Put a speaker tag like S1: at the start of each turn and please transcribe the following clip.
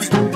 S1: baby.